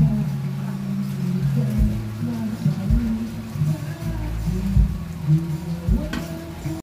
Mm-hmm.